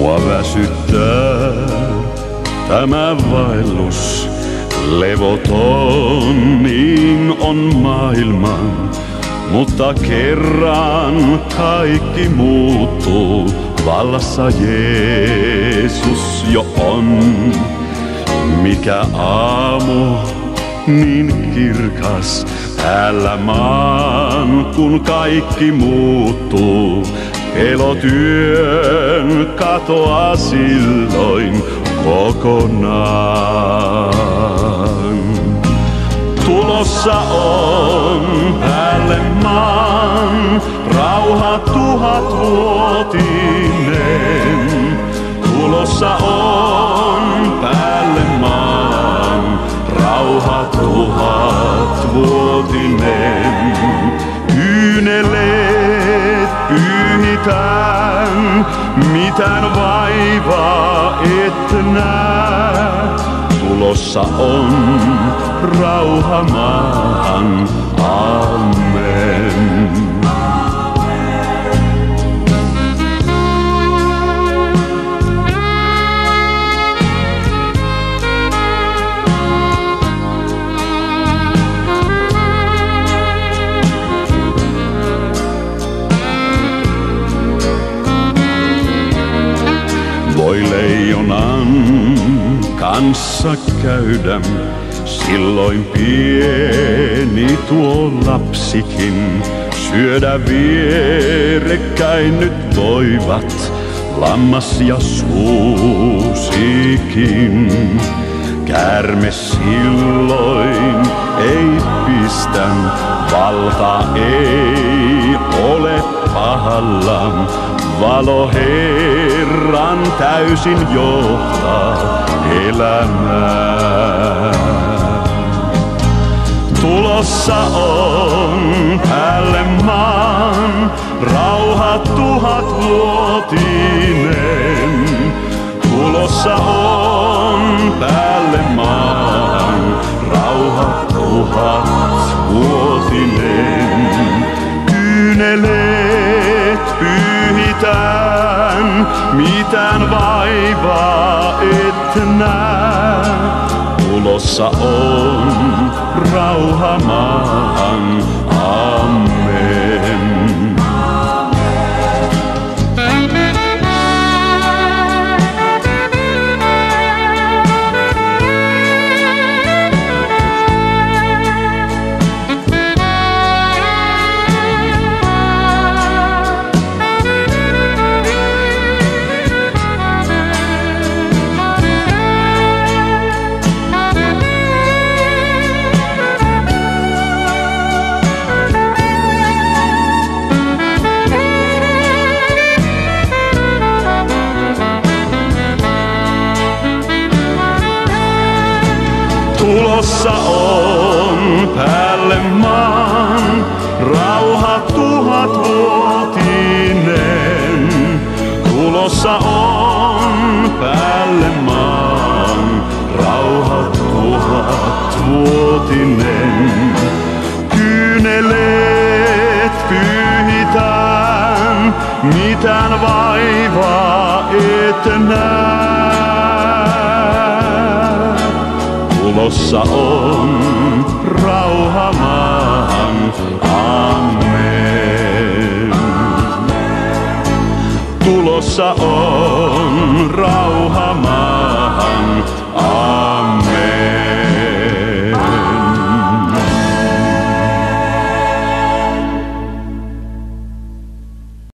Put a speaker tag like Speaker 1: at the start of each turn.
Speaker 1: Mua väsyttää tämä vaellus. Levoton niin on maailma, mutta kerran kaikki muuttuu. Vallassa Jeesus jo on. Mikä aamu niin kirkas täällä maan, kun kaikki muuttuu. Elotyön katoaa silloin kokonaan. Tulossa on päälle maan rauha tuhatvuotinen. Tulossa on pyyhitään, mitään vaivaa et näe. Tulossa on rauha maahan, kanssa käydä, silloin pieni tuo lapsikin. Syödä vierekkäin nyt voivat, lammas ja suusikin. Käärme silloin ei pistä, valta ei ole pahalla. Valo Herran täysin johtaa elämää. Tulossa on päälle maan rauha tuhatvuotinen. Tulossa on mitään vaivaa et näe. Tulossa on rauha Tulossa on päälle maan rauha tuhatvuotinen. Tulossa on päälle maan rauha tuhatvuotinen. Kyyneleet pyyhitään, mitään vaivaa et näe. Tulossa on rauha maahan, amen. Tulossa on rauha.